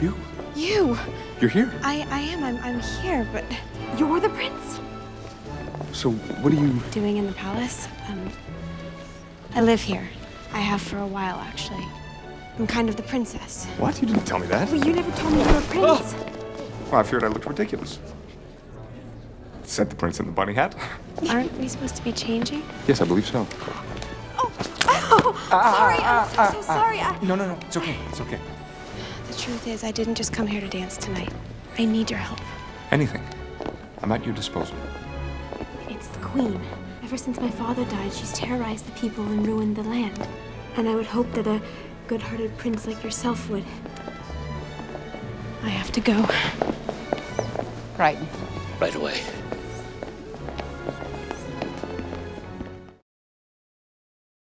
You? You! You're here. I, I am. I'm, I'm here, but You're the prince? So what are you? doing in the palace? Um, I live here. I have for a while, actually. I'm kind of the princess. What? You didn't tell me that. But you never told me you were a prince. Oh. Well, I feared I looked ridiculous. Said the prince in the bunny hat. Aren't we supposed to be changing? Yes, I believe so. Oh Oh. sorry, I'm so, so ah, ah, ah, sorry. I... No, no, no. It's okay. It's okay. The truth is, I didn't just come here to dance tonight. I need your help. Anything. I'm at your disposal. It's the queen. Ever since my father died, she's terrorized the people and ruined the land. And I would hope that a good-hearted prince like yourself would. I have to go. Right. Right away.